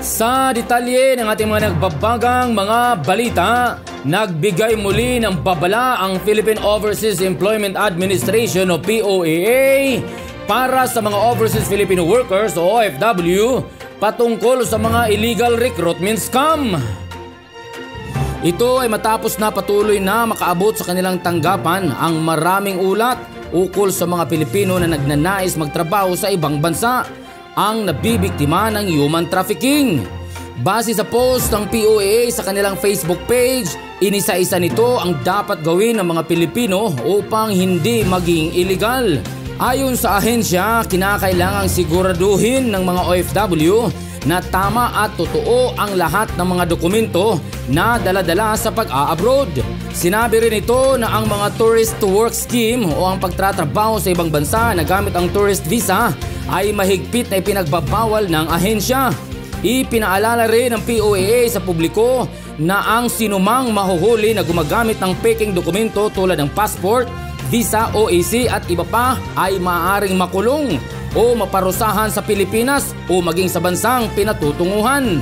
Sa detalye ng ating mga nagbabagang mga balita, nagbigay muli ng babala ang Philippine Overseas Employment Administration o POAA para sa mga overseas Filipino workers o OFW patungkol sa mga illegal recruitment scam. Ito ay matapos na patuloy na makaabot sa kanilang tanggapan ang maraming ulat ukol sa mga Pilipino na nagnanais magtrabaho sa ibang bansa ang nabibiktima ng human trafficking. Base sa post ng POA sa kanilang Facebook page, inisa-isa nito ang dapat gawin ng mga Pilipino upang hindi maging illegal. Ayon sa ahensya, kinakailangang siguraduhin ng mga OFW na tama at totoo ang lahat ng mga dokumento na daladala sa pag-a-abroad. Sinabi rin ito na ang mga tourist to work scheme o ang pagtratrabaho sa ibang bansa na gamit ang tourist visa ay mahigpit na ipinagbabawal ng ahensya. Ipinaalala rin ng POAA sa publiko na ang sinumang mahuhuli na gumagamit ng peking dokumento tulad ng passport, visa, OAC at iba pa ay maaaring makulong o maparusahan sa Pilipinas o maging sa bansang pinatutunguhan.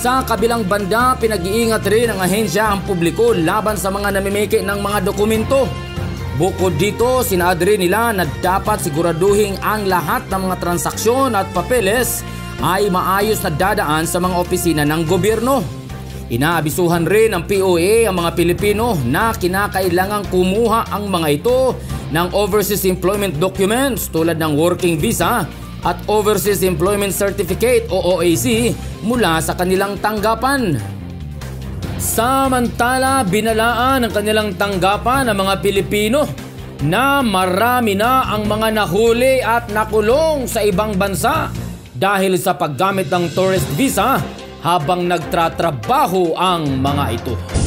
Sa kabilang banda, pinag-iingat rin ng ahensya ang publiko laban sa mga namimiki ng mga dokumento. Bukod dito, sinadri nila na dapat siguraduhin ang lahat ng mga transaksyon at papeles ay maayos na dadaan sa mga opisina ng gobyerno. Inaabisuhan rin ng POA ang mga Pilipino na kinakailangang kumuha ang mga ito ng Overseas Employment Documents tulad ng Working Visa at Overseas Employment Certificate o OAC mula sa kanilang tanggapan. Samantala, binalaan ng kanilang tanggapan ng mga Pilipino na marami na ang mga nahuli at nakulong sa ibang bansa dahil sa paggamit ng tourist visa habang nagtratrabaho ang mga ito.